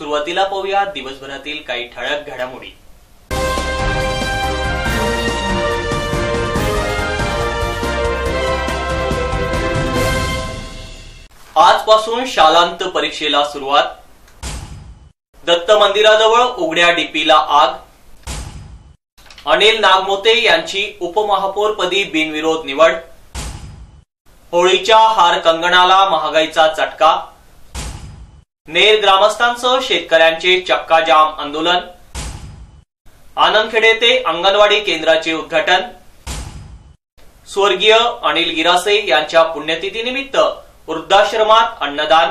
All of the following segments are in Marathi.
सुरुवातीला पाहूया दिवसभरातील काही ठळक घडामोडी. आजपासून शालांत परीक्षेला सुरुवात. दत्त मंदिराजवळ उघड्या डीपीला आग. अनिल नागमोते यांची उपमहापौरपदी बिनविरोध निवड. होळीच्या हार कंगणाला महागाईचा चटका. नेर ग्रामस्थांसह शेतकऱ्यांचे चक्काजाम आंदोलन. आनंदखेडे ते अंगणवाडी केंद्राचे उद्घाटन. स्वर्गीय अनिल गिरासे यांच्या पुण्यतिथीनिमित्त वृद्धाश्रमात अन्नदान.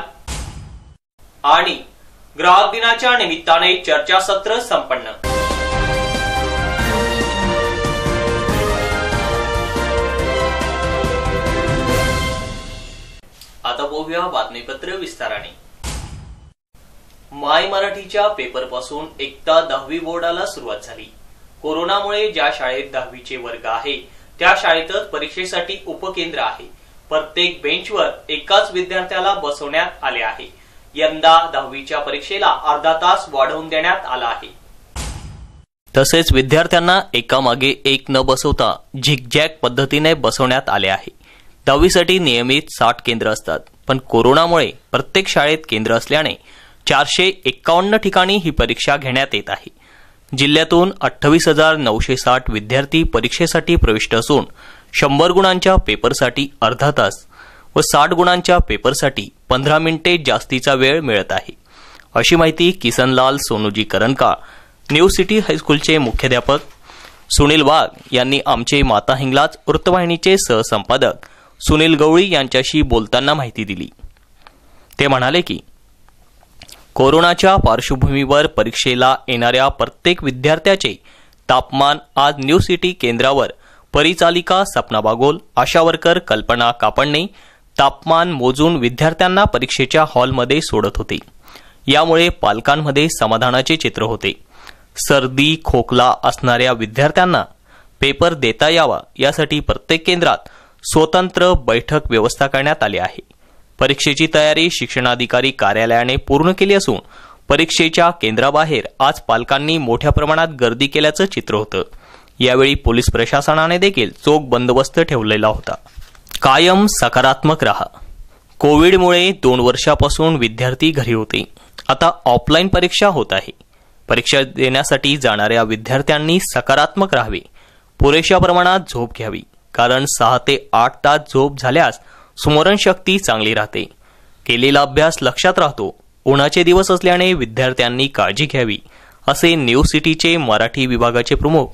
आणि ग्राहक दिनाच्या निमित्ताने चर्चासत्र संपन्न. आता पाहूया बातमीपत्र विस्ताराने. माय मराठीच्या पेपरपासून एकदा दहावी बोर्डाला सुरुवात झाली. कोरोनामुळे ज्या शाळेत दहावीचे वर्ग आहे त्या शाळेतच परीक्षेसाठी उपकेंद्र आहे. प्रत्येक बेंचवर एकाच विद्यार्थ्याला बसवण्यात आले आहे. यंदा दहावीच्या परीक्षेला अर्धा तास वाढवून देण्यात आला आहे. तसेच विद्यार्थ्यांना एकामागे एक न बसवता झिकझॅक पद्धतीने बसवण्यात आले आहे. दहावीसाठी नियमित साठ केंद्र असतात पण कोरोनामुळे प्रत्येक शाळेत केंद्र असल्याने चारशे एक्कावन्न ठिकाणी ही परीक्षा घेण्यात येत आहे. जिल्ह्यातून अठ्ठावीस हजार नऊशे साठ विद्यार्थी परीक्षेसाठी प्रविष्ट असून शंभर गुणांच्या पेपरसाठी अर्धा तास व साठ गुणांच्या पेपरसाठी पंधरा मिनिटे जास्तीचा वेळ मिळत आहे. अशी माहिती किसनलाल सोनूजी करंका न्यू सिटी हायस्कूलचे मुख्याध्यापक. सुनील वाघ यांनी आमचे माता हिंगलाज वृत्तवाहिनीचे सहसंपादक सुनील गवळी यांच्याशी बोलताना माहिती दिली. ते म्हणाले की कोरोनाच्या पार्श्वभूमीवर परीक्षेला येणाऱ्या प्रत्येक विद्यार्थ्याचे तापमान आज न्यू सिटी केंद्रावर परिचालिका सपना बागोल आशावरकर कल्पना कापडणे तापमान मोजून विद्यार्थ्यांना परीक्षेच्या हॉलमध्ये सोडत होते. यामुळे पालकांमध्ये समाधानाचे चित्र होते. सर्दी खोकला असणाऱ्या विद्यार्थ्यांना पेपर देता यावा यासाठी प्रत्येक केंद्रात स्वतंत्र बैठक व्यवस्था करण्यात आली आहे. परीक्षेची तयारी शिक्षणाधिकारी कार्यालयाने पूर्ण केली असून परीक्षेच्या केंद्राबाहेर आज पालकांनी मोठ्या प्रमाणात गर्दी केल्याचं चित्र होतं. यावेळी पोलीस प्रशासनाने देखील चोख बंदोबस्त ठेवलेला होता. कायम सकारात्मक रहा. कोविडमुळे दोन वर्षापासून विद्यार्थी घरी होते. आता ऑफलाईन परीक्षा होत आहे. परीक्षा देण्यासाठी जाणाऱ्या विद्यार्थ्यांनी सकारात्मक राहावे. पुरेशा प्रमाणात झोप घ्यावी. कारण सहा ते आठ तास झोप झाल्यास स्मरणशक्ती चांगली राहते. केलेला अभ्यास लक्षात राहतो. उन्हाचे दिवस असल्याने विद्यार्थ्यांनी काळजी घ्यावी असे न्यू सिटीचे मराठी विभागाचे प्रमुख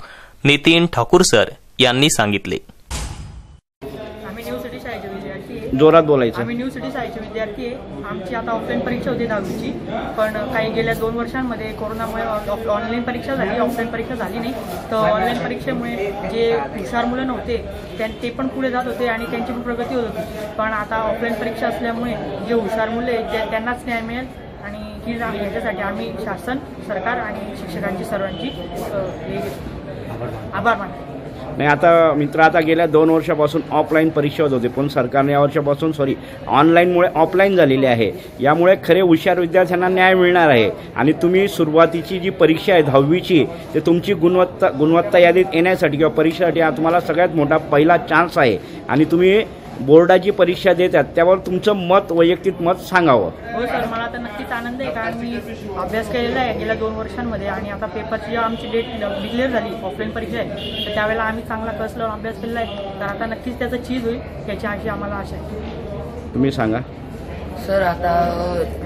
नितीन ठाकूर सर यांनी सांगितले. आम्ही न्यू सिटी शाळेचे विद्यार्थी. आहे. जोरात बोलायचं. आम्ही न्यू सिटी शाळेचे विद्यार्थी. आहे आमची आता ऑफलाईन परीक्षा होती दहावीची. पण काही गेल्या दोन वर्षांमध्ये कोरोनामुळे ऑनलाईन परीक्षा झाली ऑफलाईन परीक्षा झाली नाही. तर ऑनलाईन परीक्षेमुळे जे हुशार मुलं नव्हते त्यां ते पण पुढे जात होते आणि त्यांची पण प्रगती होत होती. पण आता ऑफलाईन परीक्षा असल्यामुळे जे हुशार मुलं आहेत त्यांनाच न्याय मिळेल आणि ही ह्याच्यासाठी आम्ही शासन सरकार आणि शिक्षकांची सर्वांची हे आभार मानतो. नाही आता मित्र आता गेल्या दोन वर्षापासून ऑफलाईन परीक्षा होत. होते पण सरकारने या वर्षापासून सॉरी ऑनलाईनमुळे ऑफलाईन झालेली आहे. यामुळे खरे हुशार विद्यार्थ्यांना न्याय मिळणार आहे. आणि तुम्ही सुरुवातीची जी परीक्षा आहे दहावीची ते तुमची गुणवत्ता गुणवत्ता यादीत येण्यासाठी किंवा परीक्षेसाठी हा तुम्हाला सगळ्यात मोठा पहिला चान्स आहे. आणि तुम्ही बोर्डाची परीक्षा देतात त्यावर तुमचं मत वैयक्तिक मत सांगावं. हो सर मला तर नक्कीच आनंद आहे कारण मी अभ्यास केलेला आहे गेल्या दोन वर्षांमध्ये आणि आता पेपरची जेव्हा आमची डेट डिक्लेअर झाली ऑफलाईन परीक्षा आहे. तर त्यावेळेला आम्ही चांगला कस लावून अभ्यास केलेला आहे. तर आता नक्कीच त्याचं चीज होईल याची अशी आम्हाला आशा आहे. तुम्ही सांगा. सर आता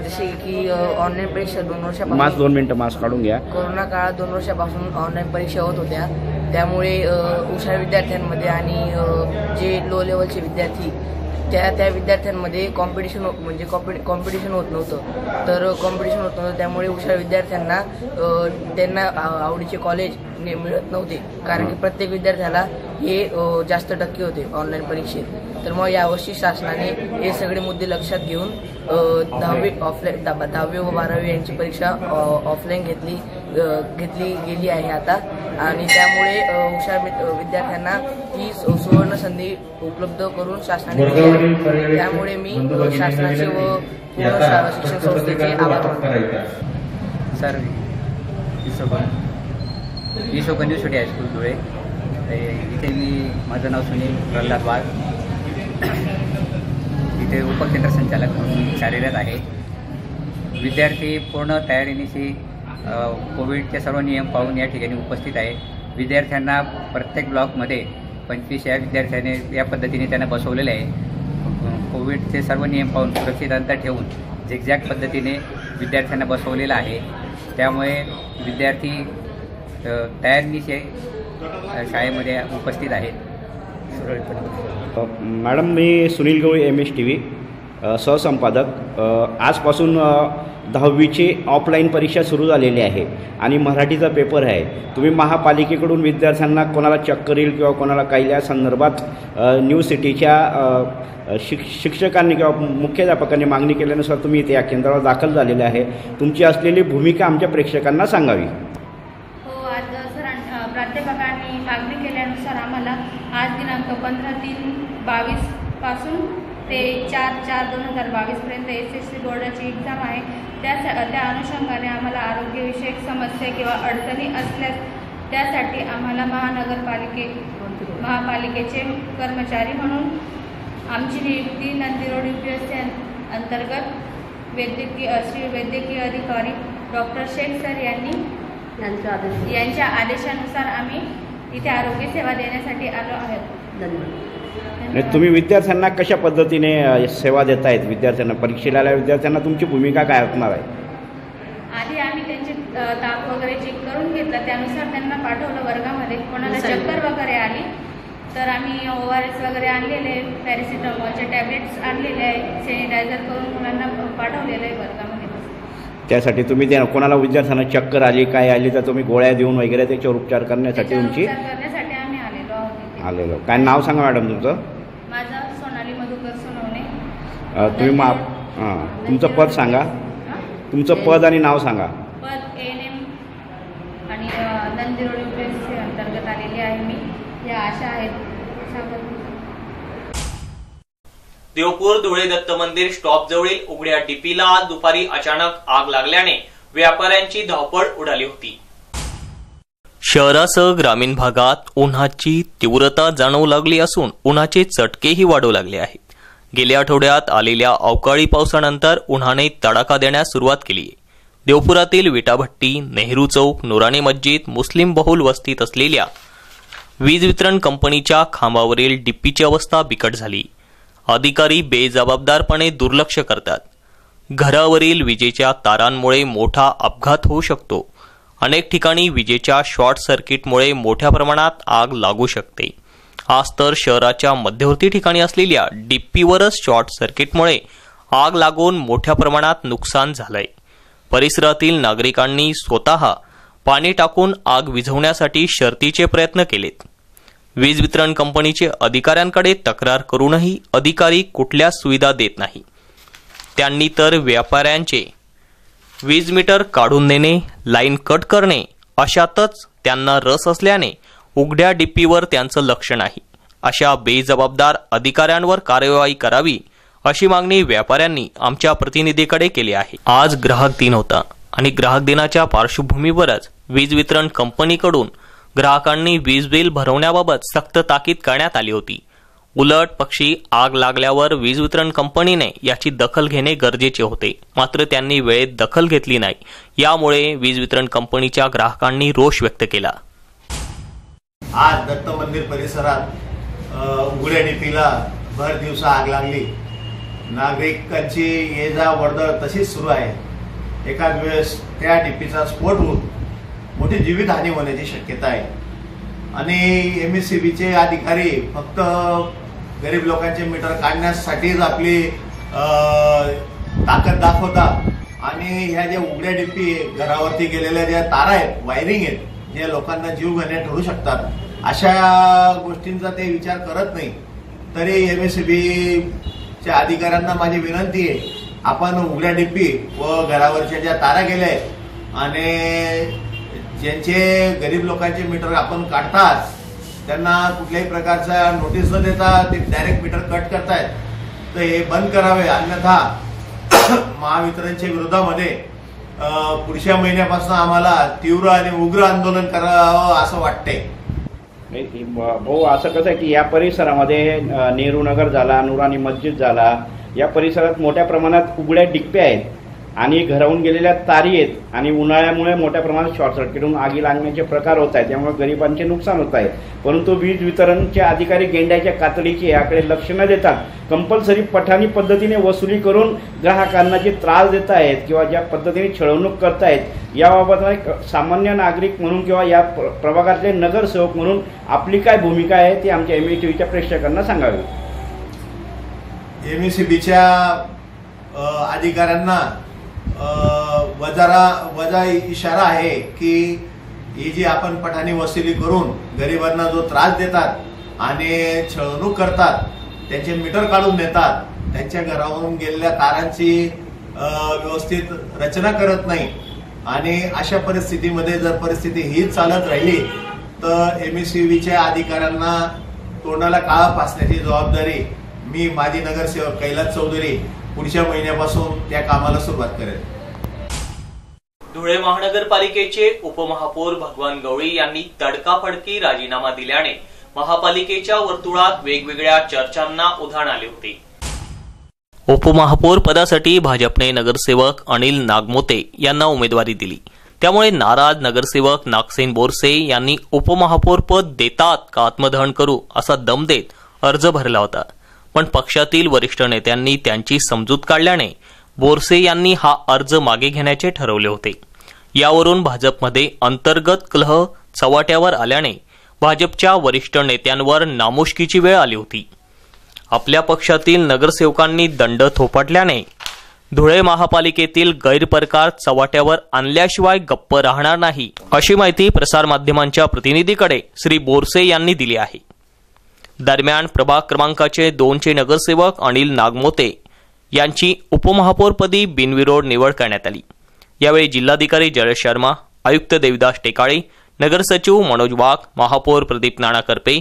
जसे की ऑनलाईन परीक्षा दोन मास्क वर्षापासून दोन मिनटं मास्क काढून घ्या. कोरोना काळात दोन वर्षापासून ऑनलाईन परीक्षा होत होत्या. त्यामुळे हुशार विद्यार्थ्यांमध्ये आणि जे लो लेवलचे विद्यार्थी त्या त्या विद्यार्थ्यांमध्ये कॉम्पिटिशन म्हणजे कॉम्पिटिशन होत नव्हतं. तर कॉम्पिटिशन होत नव्हतं त्यामुळे हुशार विद्यार्थ्यांना त्यांना आवडीचे कॉलेज मिळत नव्हते. कारण की प्रत्येक विद्यार्थ्याला हे जास्त टक्के होते ऑनलाईन परीक्षेत. तर मग यावर्षी शासनाने हे सगळे मुद्दे लक्षात घेऊन दहावी ऑफलाईन दहा- दहावी व बारावी यांची परीक्षा ऑफलाईन घेतली घेतली गेली आहे आता. आणि त्यामुळे हुशार विद्यार्थ्यांना ही सु- सुवर्ण संधी उपलब्ध करून शासनाने दिली आहे. त्यामुळे मी शासनाचे व पूर्ण शिक्षण संस्थेचे आभार मानतो. सर ईशोकन ईशोकन छोटी हायस्कूल धुळे इथे मी माझं नाव सुनील प्रल्हाद वाघ. इथे उपकेंद्र संचालक म्हणून कार्यरत आहे. विद्यार्थी पूर्ण तयारीनिशी कोविडचे सर्व नियम पाळून या ठिकाणी उपस्थित आहे. विद्यार्थ्यांना प्रत्येक ब्लॉकमध्ये पंचवीस या विद्यार्थ्याने या पद्धतीने त्यांना बसवलेले आहे. कोविडचे सर्व नियम पाहून सुरक्षित अंतर ठेवून झिगझॅग पद्धतीने विद्यार्थ्यांना बसवलेलं आहे. त्यामुळे विद्यार्थी अ, शाळेमध्ये उपस्थित आहेत सुरळीतपणे मॅडम मी Sunil Gawali M S T V सहसंपादक. आजपासून दहावीची ऑफलाईन परीक्षा सुरू झालेली आहे आणि मराठीचा पेपर आहे. तुम्ही महापालिकेकडून विद्यार्थ्यांना कोणाला चक्कर येईल किंवा कोणाला काही या संदर्भात न्यू सिटीच्या शिक शिक्षकांनी किंवा मुख्याध्यापकांनी मागणी केल्यानुसार तुम्ही इथे या केंद्रावर दाखल झालेले आहे. तुमची असलेली भूमिका आमच्या प्रेक्षकांना सांगावी हो आज सरां अ, प्राध्यापकांनी केल्यानुसार आम्हाला आज दिनांक पंधरा तीन बावीसपासून ते चार चार दोन हजार बावीसपर्यंत एस एस सी बोर्डाची एक्झाम आहे. त्या त्या अनुषंगाने आम्हाला आरोग्यविषयक समस्या किंवा अडचणी असल्यास त्यासाठी आम्हाला महानगरपालिके महापालिकेचे कर्मचारी म्हणून आमची नियुक्ती Nandi road U P S C अंतर्गत वैद्यकीय श्री वैद्यकीय अधिकारी डॉक्टर शेख सर यांनी यांच्या आदेशानुसार आम्ही इथे आरोग्य सेवा देण्यासाठी आलो आहोत. आणि तुम्ही विद्यार्थ्यांना कशा पद्धतीने सेवा देत आहेत विद्यार्थ्यांना परीक्षेला आलेल्या विद्यार्थ्यांना तुमची भूमिका काय असणार आहे? आधी आम्ही त्यांचे ताप वगैरे चेक करून घेतला. त्यानुसार त्यांना पाठवलं वर्गामध्ये. कोणाला चक्कर वगैरे आली तर आम्ही ओ आर एस वगैरे आणलेले पॅरासिटामॉलचे टॅबलेट्स आणलेले आहे सॅनिटायझर करून मुलांना पाठवलेलं आहे वर्गामध्ये. त्यासाठी तुम्ही त्या कोणाला विद्यार्थ्यांना चक्कर आली काय आली तर तुम्ही गोळ्या देऊन वगैरे त्याच्यावर उपचार करण्यासाठी त्याच्यावर तुमची उपचार करण्यासाठी आम्ही आलेलो आहोत इथे. आलेलो. काय नाव सांगा मॅडम तुमचं? माझं सोनाली मधुकर सोनवणे. अ, तुम्ही मा हां तुमचं पद सांगा. हा? तुमचं पद आणि नाव सांगा. पद एन एम आणि अ, नंदिरोड अंतर्गत आलेली आहे मी. या आशा आहेत. सांगत देवपूर धुळे दत्त मंदिर स्टॉप जवळील उघड्या डीपीला आज दुपारी अचानक आग लागल्याने व्यापाऱ्यांची धावपळ उडाली होती. शहरासह ग्रामीण भागात उन्हाची तीव्रता जाणवू लागली असून उन्हाचे चटकेही वाढू लागले आहेत. गेल्या आठवड्यात आलेल्या अवकाळी पावसानंतर उन्हाने तडाखा देण्यास सुरुवात केली आहे. देवपुरातील विटाभट्टी नेहरू चौक नुराणी मस्जिद मुस्लिम बहुल वस्तीत असलेल्या वीज वितरण कंपनीच्या खांबावरील डिप्पीची अवस्था बिकट झाली. अधिकारी बेजबाबदारपणे दुर्लक्ष करतात. घरावरील विजेच्या तारांमुळे मोठा अपघात होऊ शकतो. अनेक ठिकाणी विजेच्या शॉर्ट सर्किटमुळे मोठ्या प्रमाणात आग लागू शकते. आज तर शहराच्या मध्यवर्ती ठिकाणी असलेल्या डिप्पीवरच शॉर्ट सर्किटमुळे आग लागून मोठ्या प्रमाणात नुकसान झालंय. परिसरातील नागरिकांनी स्वतः पाणी टाकून आग विझवण्यासाठी शर्तीचे प्रयत्न केलेत. वीज वितरण कंपनीचे अधिकाऱ्यांकडे तक्रार करूनही अधिकारी कुठल्या सुविधा देत नाही. त्यांनी तर व्यापाऱ्यांचे वीज मीटर काढून देणे लाईन कट करणे अशातच त्यांना रस असल्याने उघड्या डिप्पीवर त्यांचं लक्ष नाही. अशा बेजबाबदार अधिकाऱ्यांवर कार्यवाही करावी अशी मागणी व्यापाऱ्यांनी आमच्या प्रतिनिधीकडे केली आहे. आज ग्राहक दिन होता आणि ग्राहक दिनाच्या पार्श्वभूमीवरच वीज वितरण कंपनीकडून ग्राहकांनी वीज बिल भरवण्याबाबत सक्त ताकीद करण्यात आली होती. उलट पक्षी आग लागल्यावर वीज वितरण कंपनीने याची दखल घेणे गरजेचे होते. मात्र त्यांनी वेळेत दखल घेतली नाही. यामुळे वीज वितरण कंपनीच्या ग्राहकांनी रोष व्यक्त केला. आज दत्त मंदिर परिसरात उघड्या डीपीला भर दिवसा आग लागली. नागरिकांची ये जा वर्दळ तशीच सुरू आहे. एकाच वेळेस त्या डीपीचा स्फोट होऊन मोठी जीवितहानी होण्याची शक्यता आहे. आणि एम एस सी बीचे अधिकारी फक्त गरीब लोकांचे मीटर काढण्यासाठीच आपली ताकद दाखवतात. आणि ह्या ज्या उघड्या डिप्पी घरावरती गेलेल्या ज्या तारा आहेत वायरिंग आहेत जे लोकांना जीव घेणे ठरू शकतात अशा गोष्टींचा ते विचार करत नाही. तरी एम एस सी बीच्या अधिकाऱ्यांना माझी विनंती आहे आपण उघड्या डिप्पी व घरावरच्या ज्या तारा गेल्या आहेत आणि ज्यांचे गरीब लोकांचे मीटर आपण काढतात त्यांना कुठल्याही प्रकारचा नोटीस न देता ते डायरेक्ट मीटर कट करतायत. तर हे बंद करावे अन्यथा महावितरणच्या विरोधामध्ये पुढच्या महिन्यापासून आम्हाला तीव्र आणि उग्र आंदोलन करावं असं वाटतंय. भाऊ असं कसं आहे की या परिसरामध्ये नेहरू नगर झाला नुरानी मस्जिद झाला या परिसरात मोठ्या प्रमाणात उघड्या डिप्प्या आहेत. आणि घराहून गेलेल्या तारी आहेत आणि उन्हाळ्यामुळे मोठ्या प्रमाणात शॉर्ट सर्किट होऊन आगी लागण्याचे प्रकार होत आहेत. त्यामुळे गरिबांचे नुकसान होत आहे. परंतु वीज वितरणचे अधिकारी गेंड्याच्या कातडीचे याकडे लक्ष न देतात कंपल्सरी पठाणी पद्धतीने वसुली करून ग्राहकांना जे त्रास देत आहेत किंवा ज्या पद्धतीने छळवणूक करतायत याबाबत एक सामान्य नागरिक म्हणून किंवा या प्रभागातले नगरसेवक म्हणून आपली काय भूमिका आहे ती आमच्या एम टी व्हीच्या प्रेक्षकांना सांगावी. एम सी बीच्या अधिकाऱ्यांना वजारा वजा इशारा आहे की ही जी आपण पठाणी वसुली करून गरिबांना जो त्रास देतात आणि छळवणूक करतात त्यांचे मीटर काढून देतात त्यांच्या घरावरून गेलेल्या तारांची व्यवस्थित रचना करत नाही आणि अशा परिस्थितीमध्ये जर परिस्थिती हीच चालत राहिली तर एम एस व्हीच्या अधिकाऱ्यांना तोंडाला काळा पासण्याची जबाबदारी मी माजी नगरसेवक कैलास चौधरी पुढच्या महिन्यापासून त्या कामाला सुरुवात करेल. धुळे महानगरपालिकेचे उपमहापौर भगवान गवळी यांनी तडकाफडकी राजीनामा दिल्याने महापालिकेच्या वर्तुळात वेगवेगळ्या चर्चांना उधाण आले होते. उपमहापौर पदासाठी भाजपने नगरसेवक अनिल नागमोते यांना उमेदवारी दिली. त्यामुळे नाराज नगरसेवक नागसेन बोरसे यांनी उपमहापौर पद देतात का आत्मदहन करू असा दम देत अर्ज भरला होता. पण पक्षातील वरिष्ठ नेत्यांनी त्यांची समजूत काढल्याने बोरसे यांनी हा अर्ज मागे घेण्याचे ठरवले होते. यावरून भाजपमध्ये अंतर्गत कलह चव्हाट्यावर आल्याने भाजपच्या वरिष्ठ नेत्यांवर नामुष्कीची वेळ आली होती. आपल्या पक्षातील नगरसेवकांनी दंड थोपटल्याने धुळे महापालिकेतील गैरप्रकार चव्हाट्यावर आणल्याशिवाय गप्प राहणार नाही अशी माहिती प्रसारमाध्यमांच्या प्रतिनिधीकडे श्री बोरसे यांनी दिली आहे. दरम्यान प्रभाग क्रमांकाचे दोनचे नगरसेवक अनिल नागमोते यांची उपमहापौरपदी बिनविरोध निवड करण्यात आली. यावेळी जिल्हाधिकारी जयेश शर्मा आयुक्त देविदास टेकाळे नगरसचिव मनोज वाघ महापौर प्रदीप नाना करपे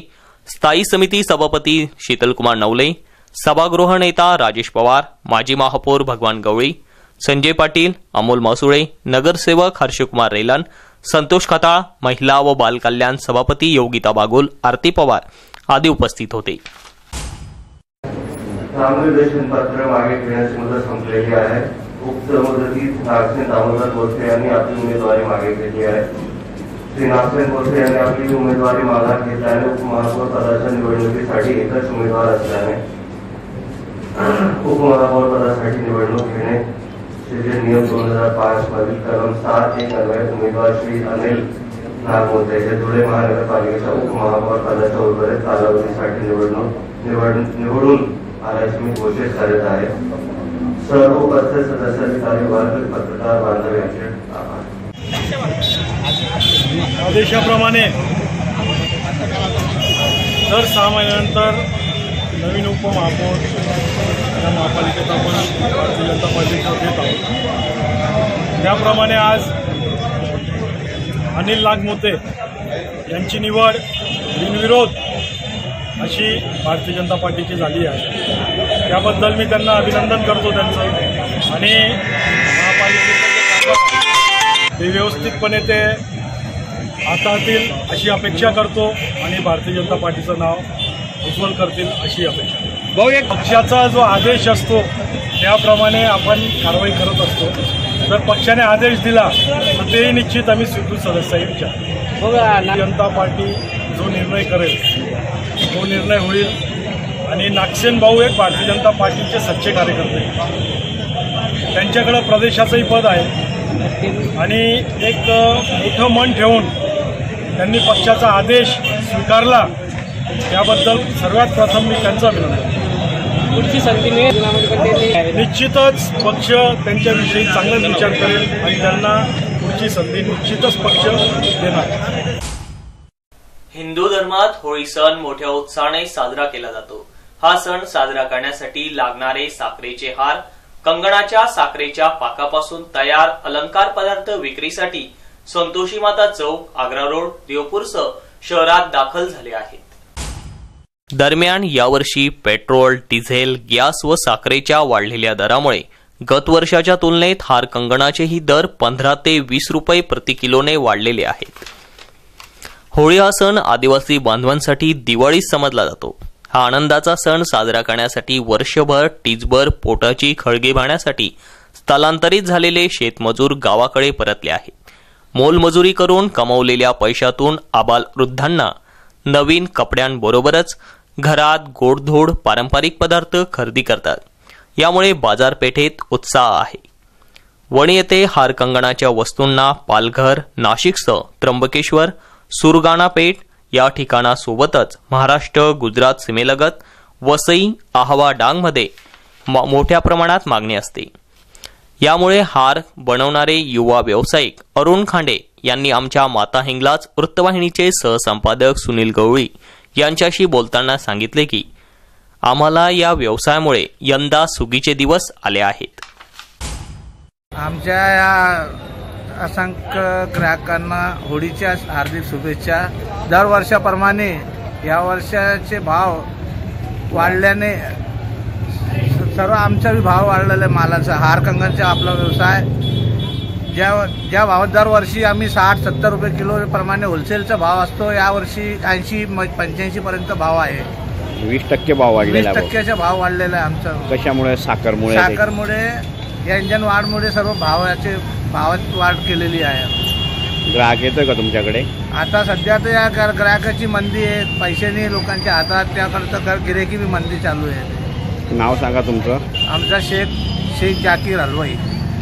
स्थायी समिती सभापती शीतलकुमार नवले सभागृह नेता राजेश पवार माजी महापौर भगवान गवळी संजय पाटील अमोल मासुळे नगरसेवक हर्षकुमार रेलान संतोष खताळ महिला व बालकल्याण सभापती योगिता बागुल आरती पवार आदी उपस्थित होते। नामनिर्देशन पत्र मागे घेण्याची मुदत संपलेली आहे उक्त मुदतीत नागसेन दामोदर यांनी आपली उमेदवारी मागे घेतली आहे श्री नागसेन यांनी आपली उमेदवारी घेतल्याने उपमहापौर पदाच्या निवडणुकीसाठी एकच उमेदवार असल्याने उपमहापौर पदासाठी निवडणूक घेणे नियम दोन हज़ार पाच मधील कलम सात एक अन्वये उमेदवार श्री अनिल नागमोते हे धुळे महानगरपालिकेच्या उपमहापौर पदाच्या उर्वरित कालावधीसाठी निवडणूक निवड निवडून आल्याचे मी घोषित करत आहे. सर्व उपस्थित सदस्य अधिकारी वर्ग पत्रकार बांधव यांचे आभार. आदेशाप्रमाणे दर सहा महिन्यानंतर नवीन उपमहापौर या महापालिकेत आपण भारतीय जनता पार्टीचा घेत आहोत. त्याप्रमाणे आज अनिल नागमोते यांची निवड बिनविरोध अशी भारतीय जनता पार्टीची झाली आहे. त्याबद्दल मी त्यांना अभिनंदन करतो त्यांचं. आणि महापालिकेचं ते व्यवस्थितपणे ते हाताळतील अशी अपेक्षा करतो आणि भारतीय जनता पार्टीचं नाव उज्ज्वल करतील अशी अपेक्षा. भाऊ एक पक्षाचा जो आदेश असतो त्याप्रमाणे आपण कारवाई करत असतो. जर पक्षाने आदेश दिला तर तेही निश्चित आम्ही स्वीकृत सदस्य विचार जनता पार्टी जो निर्णय करेल तो निर्णय होईल. आणि नागसेन भाऊ एक भारतीय जनता पार्टीचे सच्चे कार्यकर्ते. त्यांच्याकडं प्रदेशाचंही पद आहे. आणि एक मोठं मन ठेवून त्यांनी पक्षाचा आदेश स्वीकारला त्याबद्दल सर्वात प्रथम मी त्यांचं अभिनंदन पुढची संधी मिळेल. निश्चितच पक्ष त्यांच्याविषयी चांगलाच विचार करेल आणि त्यांना पुढची संधी निश्चितच पक्ष देणार. हिंदू धर्मात होळी सण मोठ्या उत्साहाने साजरा केला जातो. हा सण साजरा करण्यासाठी लागणारे साखरेचे हार कंगणाच्या साखरेच्या पाकापासून तयार अलंकार पदार्थ विक्रीसाठी संतोषी माता चौक आग्रा रोड देवपूरसह शहरात दाखल झाले आहेत. दरम्यान यावर्षी पेट्रोल डिझेल गॅस व साखरेच्या वाढलेल्या दरामुळे गत वर्षाच्या तुलनेत हार कंगणाचेही दर पंधरा ते वीस रुपये प्रति किलोने वाढलेले आहेत. होळी हा सण आदिवासी बांधवांसाठी दिवाळीच समजला जातो. हा आनंदाचा सण साजरा करण्यासाठी वर्षभर टीजभर पोटाची खळगी भाण्यासाठी स्थलांतरित झालेले शेतमजूर गावाकडे परतले आहेत. मोलमजुरी करून कमवलेल्या पैशातून आबाल वृद्धांना नवीन कपड्यांबरोबरच घरात गोडधोड पारंपरिक पदार्थ खरेदी करतात. यामुळे बाजारपेठेत उत्साह आहे. वणी येथे हार कंगणाच्या वस्तूंना पालघर नाशिकसह त्र्यंबकेश्वर सुरगाणा पेठ या ठिकाणासोबतच महाराष्ट्र गुजरात सीमेलगत वसई आहवा डांगमध्ये मोठ्या प्रमाणात मागणी असते. यामुळे हार बनवणारे युवा व्यावसायिक अरुण खांडे यांनी आमच्या माता हिंगलाज वृत्तवाहिनीचे सहसंपादक सुनील गवळी यांच्याशी बोलताना सांगितले की आम्हाला या व्यवसायामुळे यंदा सुगीचे दिवस आले आहेत. आमच्या या असंख्य ग्राहकांना होळीच्या हार्दिक शुभेच्छा. दरवर्षाप्रमाणे या वर्षाचे भाव वाढल्याने सर्व आमचा भाव वाढलेला आहे मालाचा. हार कंगनचा आपला व्यवसाय. ज्या ज्या भावात दरवर्षी आम्ही साठ सत्तर रुपये किलो प्रमाणे होलसेलचा भाव असतो यावर्षी ऐंशी पंच्याऐंशी पर्यंत भाव आहे. वीस टक्के भाव वीस वाढलेला आहे टक्क्याचा भाव वाढलेला आहे आमचा. कशामुळे? साखरमुळे? साखरमुळे या इंजन वाढमुळे सर्व भावाचे भावात वाढ केलेली आहे. ग्राहक येतोय का तुमच्याकडे? आता सध्या तर या गर- ग्राहकाची मंदी आहे. पैसे नाही लोकांच्या हातात त्याकरता गिरेकी बी मंदी चालू आहे. नाव सांगा तुमचं. आमचा शेख शेख जाकीर हलवाई.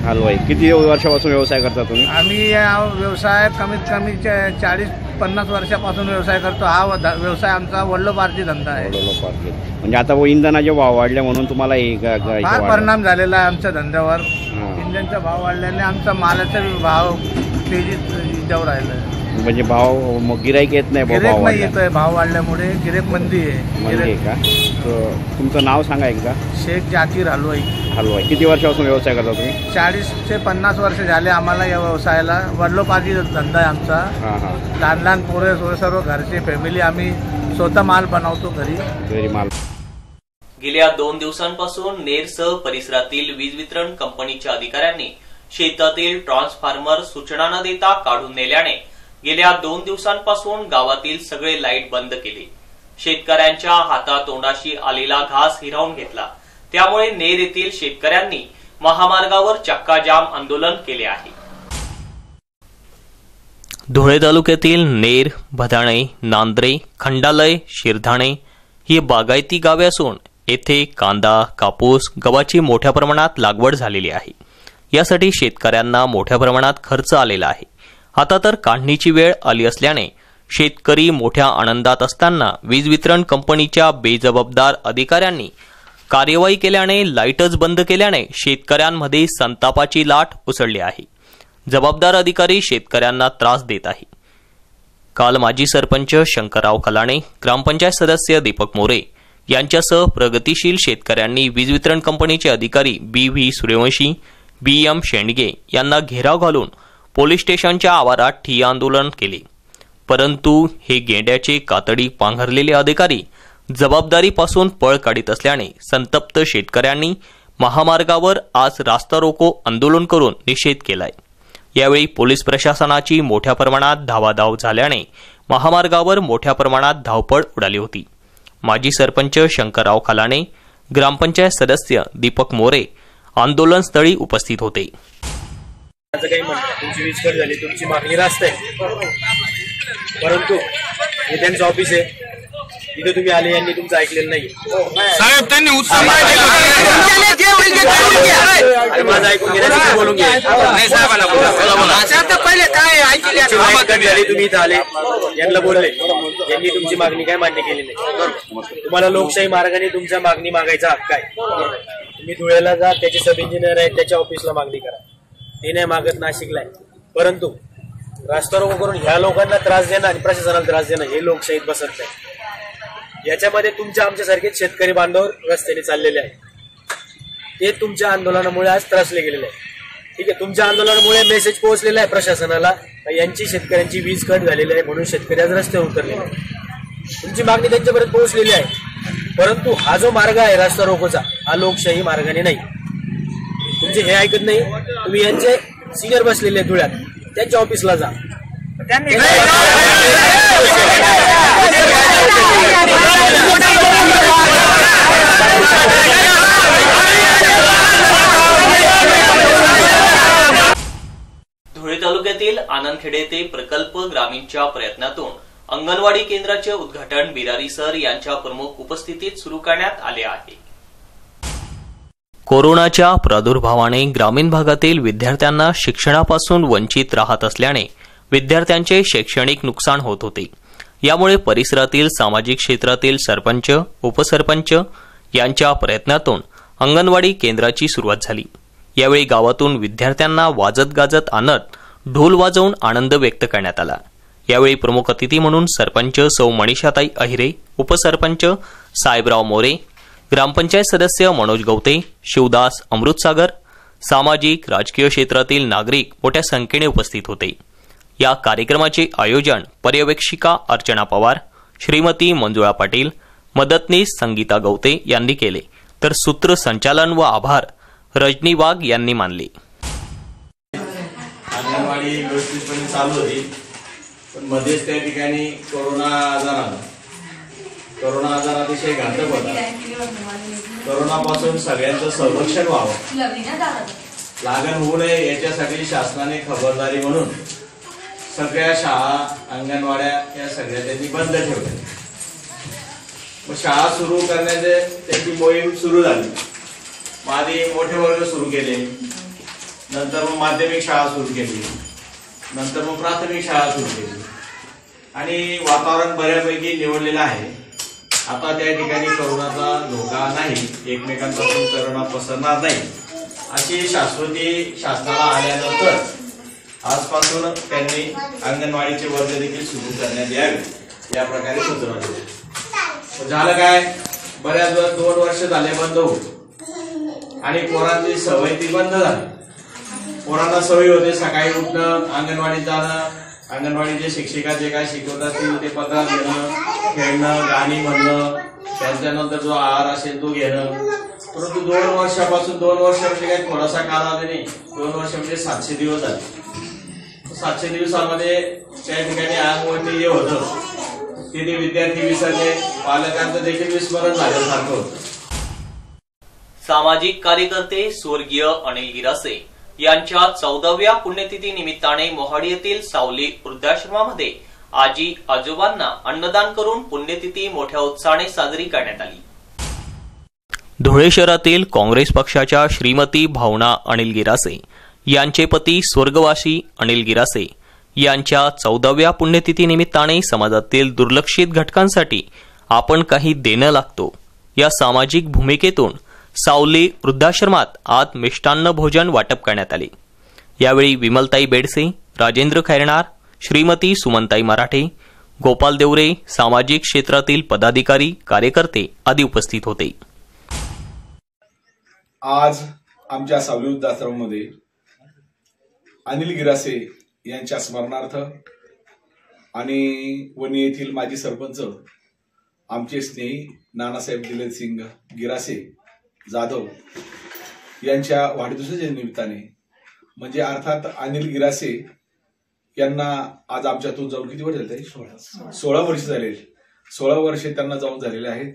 हलवाई किती वर्षापासून व्यवसाय करता तुम्ही आम्ही या व्यवसाय कमीत कमी चाळीस पन्नास वर्षापासून व्यवसाय करतो हा ध- व्यवसाय आमचा वडिलोपार्जित धंदा आहे वडोलो पार्ले. म्हणजे आता व इंधनाचे भाव वाढले म्हणून तुम्हाला हे ग- ग- हे फार वाढलं. परिणाम झालेला आहे आमच्या धंद्यावर हां. इंधनचा भाव वाढल्याने आमचा मालाचा भाव तेजीत जाऊ राहिला आहे म्हणजे भाव मग गिराईक येत नाही भाव गिरेक नाही वाढला येतोय भाव वाढल्यामुळे गिरेक मंदी आहे. म्हणजे गिरेक का? तर तुमचं नाव सांगा एकदा. शेख जाकीर हलवाई. हलवाई. किती वर्षापासून व्यवसाय करता तुम्ही? चाळीस ते पन्नास वर्ष झाले आम्हाला या व्यवसायाला. वडिलोपार्जित धंदा आहे आमचा. हां हां. लहान लहान पोरे सोरे सर्व घरचे फॅमिली आम्ही स्वतः माल बनवतो घरी. घरी माल. गेल्या दोन दिवसांपासून नेरसह परिसरातील वीज वितरण कंपनीच्या अधिकाऱ्यांनी शेतातील ट्रान्सफॉर्मर सूचना न देता काढून नेल्याने गेल्या दोन दिवसांपासून गावातील सगळे लाइट बंद केले. शेतकऱ्यांच्या हातातोंडाशी आलेला घास हिरावून घेतला. त्यामुळे नेर येथील शेतकऱ्यांनी महामार्गावर चक्काजाम आंदोलन केले आहे. धुळे तालुक्यातील नेर भदाणे नांद्रे खंडालय शिरधाणे ही बागायती गावे असून येथे कांदा कापूस गव्हाची मोठ्या प्रमाणात लागवड झालेली आहे. यासाठी शेतकऱ्यांना मोठ्या प्रमाणात खर्च आलेला आहे. आता तर काढणीची वेळ आली असल्याने शेतकरी मोठ्या आनंदात असताना वीज वितरण कंपनीच्या बेजबाबदार अधिकाऱ्यांनी कार्यवाही केल्याने लाईटच बंद केल्याने शेतकऱ्यांमध्ये संतापाची लाट उसळली आहे. जबाबदार अधिकारी शेतकऱ्यांना त्रास देत आहे. काल माजी सरपंच शंकरराव कलाणे ग्रामपंचायत सदस्य दीपक मोरे यांच्यासह प्रगतीशील शेतकऱ्यांनी वीज वितरण कंपनीचे अधिकारी B V Suryavanshi B M Shendge यांना घेराव घालून पोलीस स्टेशनच्या आवारात ठिय्या आंदोलन केले. परंतु हे गेंड्याचे कातडी पांघरलेले अधिकारी जबाबदारीपासून पळ काढीत असल्याने संतप्त शेतकऱ्यांनी महामार्गावर आज रास्ता रोको आंदोलन करून निषेध केलाय. यावेळी पोलीस प्रशासनाची मोठ्या प्रमाणात धावाधाव झाल्याने महामार्गावर मोठ्या प्रमाणात धावपळ उडाली होती. माजी सरपंच शंकरराव खालाने ग्रामपंचायत सदस्य दीपक मोरे आंदोलनस्थळी उपस्थित होते. असं काही म्हणणं नाही. तुमची वीज कट झाली तुमची मागणी रास्त आहे. परंतु हे त्यांचं ऑफिस आहे. इथे तुम्ही आले यांनी तुमचं ऐकलेलं नाही साहेब त्यांनी अरे माझं ऐकून घेण्यासाठी बोलून घ्या. नाही साहेबांना बोला, बोला, बोला. पहिले काय ऐकले? झाली? तुम्ही इथं आले. यांना बोलले. यांनी तुमची मागणी काय मान्य केली नाही. तुम्हाला लोकशाही मार्गाने तुमच्या मागणी मागायचा हक्क आहे. तुम्ही धुळ्याला जा त्याचे सब इंजिनियर आहेत त्याच्या ऑफिसला मागणी करा. देण्या नाही मागत नाशिकला आहे. परंतु रास्ता रोको करून ह्या लोकांना त्रास देणं आणि प्रशासनाला त्रास देणं हे लोकशाहीत बसत नाही याच्यामध्ये तुमच्या आमच्यासारखे शेतकरी बांधव रस्त्याने चाललेले आहेत. ते तुमच्या आंदोलनामुळे आज त्रासले गेलेले आहे ठीक आहे तुमच्या आंदोलनामुळे मेसेज पोहोचलेला आहे प्रशासनाला. यांची शेतकऱ्यांची वीज कट झालेली आहे म्हणून शेतकरी आज रस्त्यावर उतरलेले आहे तुमची मागणी त्यांच्यापर्यंत पोहोचलेली आहे. परंतु हा जो मार्ग आहे रास्ता रोकोचा हा लोकशाही मार्गाने नाही. तुमचे हे ऐकत नाही. तुम्ही यांचे सिनियर बसलेले आहेत धुळ्यात. त्यांच्या ऑफिसला जा. धुळे तालुक्यातील आनंदखेडे ते प्रकल्प ग्रामीणच्या प्रयत्नातून अंगणवाडी केंद्राचे उद्घाटन बिरारी सर यांच्या प्रमुख उपस्थितीत सुरू करण्यात आले आहे. कोरोनाच्या प्रादुर्भावाने ग्रामीण भागातील विद्यार्थ्यांना शिक्षणापासून वंचित राहत असल्याने विद्यार्थ्यांचे शैक्षणिक नुकसान होत होते. यामुळे परिसरातील सामाजिक क्षेत्रातील सरपंच उपसरपंच यांच्या प्रयत्नातून अंगणवाडी केंद्राची सुरुवात झाली. यावेळी गावातून विद्यार्थ्यांना वाजत गाजत आणत ढोल वाजवून आनंद व्यक्त करण्यात आला. यावेळी प्रमुख अतिथी म्हणून सरपंच सौ मणिषाताई अहिरे उपसरपंच साहेबराव मोरे ग्रामपंचायत सदस्य मनोज गवते शिवदास अमृतसागर सामाजिक राजकीय क्षेत्रातील नागरिक मोठ्या संख्येने उपस्थित होते. या कार्यक्रमाचे आयोजन पर्यवेक्षिका अर्चना पवार श्रीमती मंजुळा पाटील मदतनीस संगीता गवते यांनी केले. तर सूत्रसंचालन व आभार रजनी वाघ यांनी मानले. अंगणवाडी व्यवस्थितपणे चालू होती पण मध्येच त्या ठिकाणी कोरोना आजार आला करोना आजार अतिशय घातक होता. कोरोनापासून सगळ्यांचं संरक्षण व्हावं. लागण होऊ नये याच्यासाठी शासनाने खबरदारी म्हणून सगळ्या शाळा अंगणवाड्या या सगळ्या त्यांनी बंद ठेवल्या. मग शाळा सुरू करण्याचे त्यांची मोहीम सुरू झाली. मग आधी मोठे वर्ग सुरू केले. नंतर मग माध्यमिक शाळा सुरू केली. नंतर मग प्राथमिक शाळा सुरू केली. आणि वातावरण बऱ्यापैकी निवडलेलं आहे. आता त्या ठिकाणी करोनाचा धोका नाही एकमेकांपासून करोना पसरणार नाही अशी शाश्वती शासनाला आल्यानंतर आजपासून त्यांनी अंगणवाडीचे वर्ग देखील सुरू करण्यात यावे या प्रकारे सूचना दिली झालं काय? बऱ्याच वेळा दोन वर्ष झाले बंद होत आणि पोरांची सवय ती बंद झाली. पोरांना सवय होते सकाळी उठणं अंगणवाडीत जाणं अंगणवाडीचे शिक्षिका जे काय शिकवतात ते पगार घेणं खेळणं गाणी म्हणणं त्यांच्यानंतर जो आहार असेल तो घेणं. परंतु दोन वर्षापासून दोन वर्ष म्हणजे काही थोडासा कालावधी नाही. दोन वर्ष म्हणजे सातशे दिवस झाले. सातशे दिवसामध्ये त्या ठिकाणी अंगवरती जे होतं. तिथे विद्यार्थी विसरले. पालकांचं देखील विस्मरण झाल्यासारखं होतं. सामाजिक कार्यकर्ते स्वर्गीय अनिल गिरासे. यांच्या चौदाव्या पुण्यतिथी निमित्ताने मोहाडी येथील सावली वृद्धाश्रमामध्ये आजी आजोबांना अन्नदान करून पुण्यतिथी मोठ्या उत्साहाने साजरी करण्यात आली. धुळे शहरातील काँग्रेस पक्षाच्या श्रीमती भावना अनिल गिरासे यांचे पती स्वर्गवासी अनिल गिरासे यांच्या चौदाव्या पुण्यतिथी निमित्ताने समाजातील दुर्लक्षित घटकांसाठी आपण काही देणं लागतो या सामाजिक भूमिकेतून सावली वृद्धाश्रमात आज मिष्टान्न भोजन वाटप करण्यात आले. यावेळी विमलताई बेडसे राजेंद्र खैरणार श्रीमती सुमनताई मराठे गोपाल देवरे सामाजिक क्षेत्रातील पदाधिकारी कार्यकर्ते आदी उपस्थित होते. आज आमच्या सावली वृद्धाश्रममध्ये अनिल गिरासे यांच्या स्मरणार्थ आणि वणी येथील माजी सरपंच आमचे स्नेही नानासाहेब दिलेत सिंग गिरासे जाधव यांच्या वाढदिवसाच्या निमित्ताने म्हणजे अर्थात अनिल गिरासे यांना आज आमच्यातून जाऊन किती वर्ष झाले सोळा. सोळा वर्ष झाले. सोळा वर्षे त्यांना जाऊन झालेले आहेत.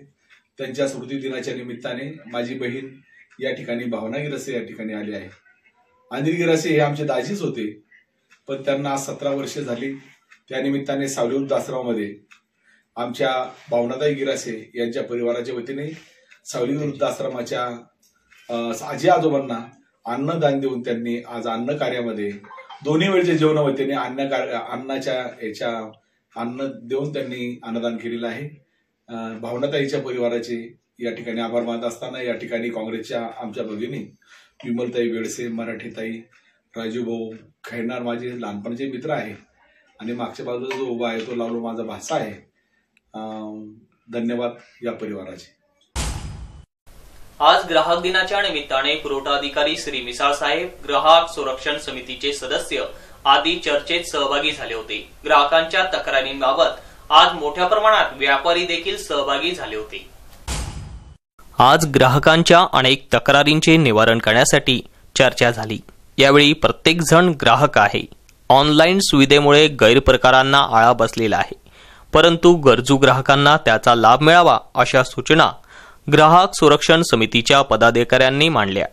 त्यांच्या स्मृती दिनाच्या निमित्ताने माझी बहीण या ठिकाणी भावना गिरासे या ठिकाणी आली आहे. अनिल गिरासे हे आमचे दाजीच होते पण त्यांना आज सतरा वर्षे झाली. त्या निमित्ताने सावली वृद्धाश्रमामध्ये आमच्या भावनाताई गिरासे यांच्या परिवाराच्या वतीने सावली वृद्धाश्रमाच्या आजी आजोबांना अन्नदान देऊन त्यांनी आज अन्न कार्यामध्ये दोन्ही वेळचे जेवण त्यांनी अन्न अन्नाच्या याच्या अन्न देऊन त्यांनी अन्नदान केलेलं आहे. भावनाताईच्या परिवाराचे या ठिकाणी आभार मानत असताना या ठिकाणी काँग्रेसच्या आमच्या भगिनी विमलताई बेडसे मराठीताई राजू भाऊ खैरणार माझे लहानपणाचे मित्र आहे आणि मागच्या बाजूला जो उभा आहे तो लावलो माझा भाषा आहे. धन्यवाद या परिवाराचे. आज ग्राहक दिनाच्या निमित्ताने पुरवठा अधिकारी श्री मिसाळ साहेब ग्राहक संरक्षण समितीचे सदस्य आदी चर्चेत सहभागी झाले होते. ग्राहकांच्या तक्रारींबाबत आज मोठ्या प्रमाणात व्यापारी देखील सहभागी झाले होते. आज ग्राहकांच्या अनेक तक्रारींचे निवारण करण्यासाठी चर्चा झाली. यावेळी प्रत्येक जण ग्राहक आहे. ऑनलाईन सुविधेमुळे गैरप्रकारांना आळा बसलेला आहे. परंतु गरजू ग्राहकांना त्याचा लाभ मिळावा अशा सूचना ग्राहक संरक्षण समितीच्या पदाधिकाऱ्यांनी मांडल्या.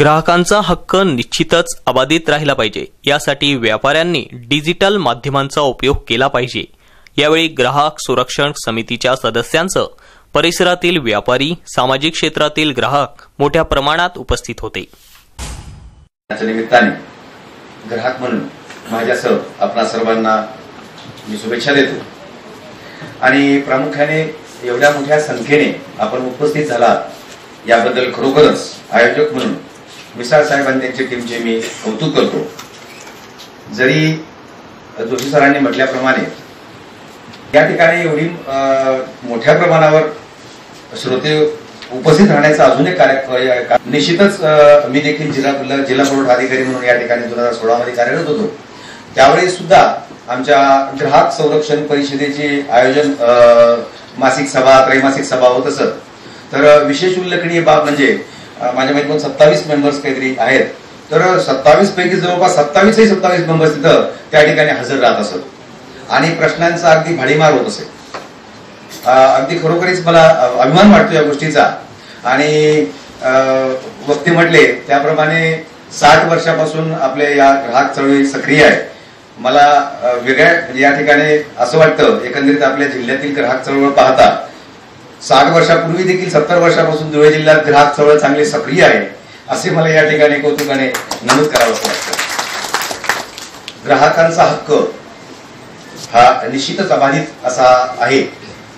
ग्राहकांचा हक्क निश्चितच अबाधित राहिला पाहिजे. यासाठी व्यापाऱ्यांनी डिजिटल माध्यमांचा उपयोग केला पाहिजे. यावेळी ग्राहक संरक्षण समितीच्या सदस्यांचं परिसरातील व्यापारी सामाजिक क्षेत्रातील ग्राहक मोठ्या प्रमाणात उपस्थित होते. निमित्ताने ग्राहक म्हणून माझ्यासह आपणा सर्वांना मी शुभेच्छा देतो. आणि प्रामुख्याने एवढ्या मोठ्या संख्येने आपण उपस्थित झाला याबद्दल खरोखरच आयोजक म्हणून मिसाळ साहेब त्यांच्या टीमचे मी कौतुक करतो. जरी जोशी सरांनी म्हटल्याप्रमाणे या ठिकाणी एवढी मोठ्या प्रमाणावर श्रोते उपस्थित राहण्याचा अजून एक कार्य निश्चितच मी देखील जिल्हा जिल्हा पुरवठा अधिकारी म्हणून या ठिकाणी दोन हजार सोळा मध्ये कार्यरत होतो. त्यावेळी सुद्धा आमच्या ग्राहक संरक्षण परिषदेचे आयोजन अं, मासिक सभा त्रैमासिक सभा होत असत. तर विशेष उल्लेखनीय बाब म्हणजे माझ्या माहिती सत्तावीस मेंबर्स काहीतरी आहेत. तर सत्तावीस पैकी जवळपास सत्तावीसही सत्तावीस मेंबर्स तिथं त्या ठिकाणी हजर राहत असत. आणि प्रश्नांचा अगदी भाडीमार होत असे. अगदी खरोखरीच मला अभिमान वाटतो या गोष्टीचा. आणि वक्ती वक्ते म्हटले त्याप्रमाणे साठ वर्षापासून आपले या ग्राहक चळवळी सक्रिय आहे. मला वेगळ्या म्हणजे या ठिकाणी असं वाटतं एकंदरीत आपल्या जिल्ह्यातील ग्राहक चळवळ पाहता साठ वर्षापूर्वी देखील सत्तर वर्षापासून धुळे जिल्ह्यात ग्राहक चळवळ चांगली सक्रिय आहे असे मला या ठिकाणी कौतुकाने नमूद करावं असं वाटतं. ग्राहकांचा हक्क हा निश्चितच अबाधित असा आहे.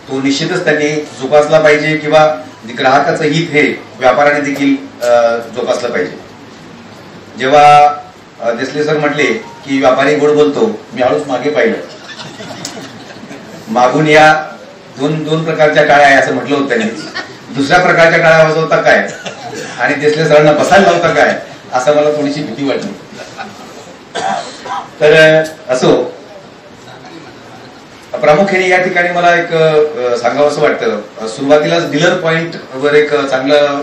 तो निश्चितच त्यांनी जोपासला पाहिजे किंवा ग्राहकाचं हित हे व्यापाराने देखील जोपासलं पाहिजे. जेव्हा देसले सर म्हटले की व्यापारी गोड बोलतो. मी हळूच मागे पाहिलं. मागून या दोन दोन प्रकारच्या टाळ्या आहे असं म्हटलं होतं त्यांनी. दुसऱ्या प्रकारच्या टाळ्या वाजवता काय? आणि देसले सरांना बसायला लावता काय? असं मला थोडीशी भीती वाटली. तर असो. प्रामुख्याने या ठिकाणी मला एक सांगावं असं वाटतं. सुरुवातीलाच डीलर पॉइंट वर एक चांगलं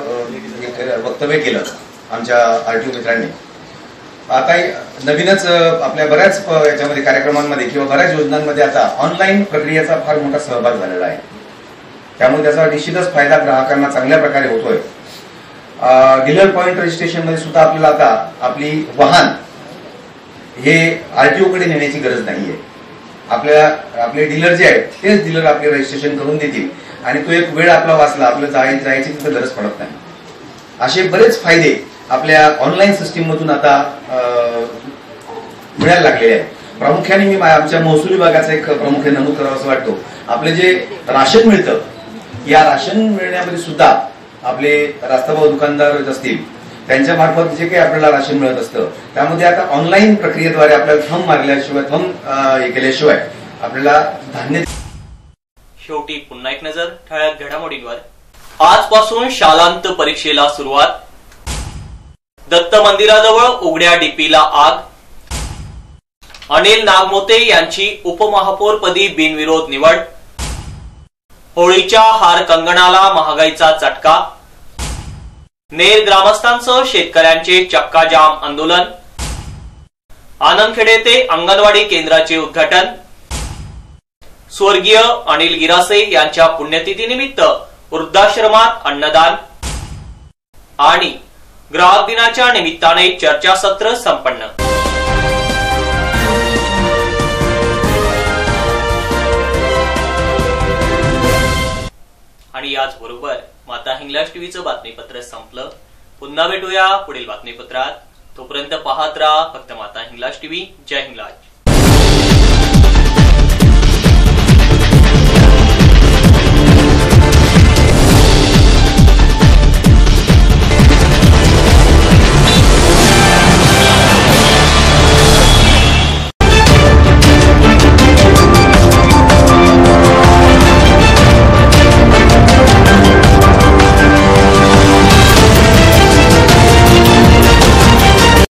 वक्तव्य केलं आमच्या आरटीओ मित्रांनी. आता नवीनच आपल्या बऱ्याच याच्यामध्ये कार्यक्रमांमध्ये किंवा बऱ्याच योजनांमध्ये आता ऑनलाईन प्रक्रियेचा फार मोठा सहभाग झालेला आहे. त्यामुळे त्याचा निश्चितच फायदा ग्राहकांना चांगल्या प्रकारे होतोय. डीलर पॉईंट रजिस्ट्रेशनमध्ये सुद्धा आपल्याला आता आपली वाहन हे आरटीओकडे नेण्याची गरज नाहीये. आपल्या आपले डीलर जे आहेत तेच डीलर आपले रजिस्ट्रेशन करून देतील. आणि तो एक वेळ आपला वाचला आपलं जायची तिथं गरज पडत नाही. असे बरेच फायदे आपल्या ऑनलाईन सिस्टीम मधून आता मिळायला लागलेले आहे. प्रामुख्याने मी आमच्या महसूल विभागाचा एक प्रामुख्याने नमूद करावं असं वाटतो. आपले जे राशन मिळतं या राशन मिळण्यामध्ये सुद्धा आपले रास्ताभाऊ दुकानदार असतील त्यांच्या मार्फत जे काही आपल्याला राशन मिळत असतं त्यामध्ये आता ऑनलाईन प्रक्रियेद्वारे आपल्याला थंब मारल्याशिवाय थंब हे केल्याशिवाय आपल्याला धान्य शेवटी पुन्हा एक नजर ठळक घडामोडींवर. आजपासून शालांत परीक्षेला सुरुवात. दत्त मंदिराजवळ उघड्या डीपीला आग. अनिल नागमोते यांची उपमहापौरपदी बिनविरोध निवड. होळीच्या हार कंगणाला महागाईचा चटका. नेर ग्रामस्थांसह शेतकऱ्यांचे चक्काजाम आंदोलन. आनंदखेडे ते अंगणवाडी केंद्राचे उद्घाटन. स्वर्गीय अनिल गिरासे यांच्या पुण्यतिथीनिमित्त वृद्धाश्रमात अन्नदान. आणि ग्राहक दिनाच्या निमित्ताने चर्चासत्र संपन्न. आणि याचबरोबर माता हिंग्लाज टीव्हीचं बातमीपत्र संपलं. पुन्हा भेटूया पुढील बातमीपत्रात. तोपर्यंत पाहत राहा फक्त माता हिंग्लाज टीव्ही. जय हिंगलाज.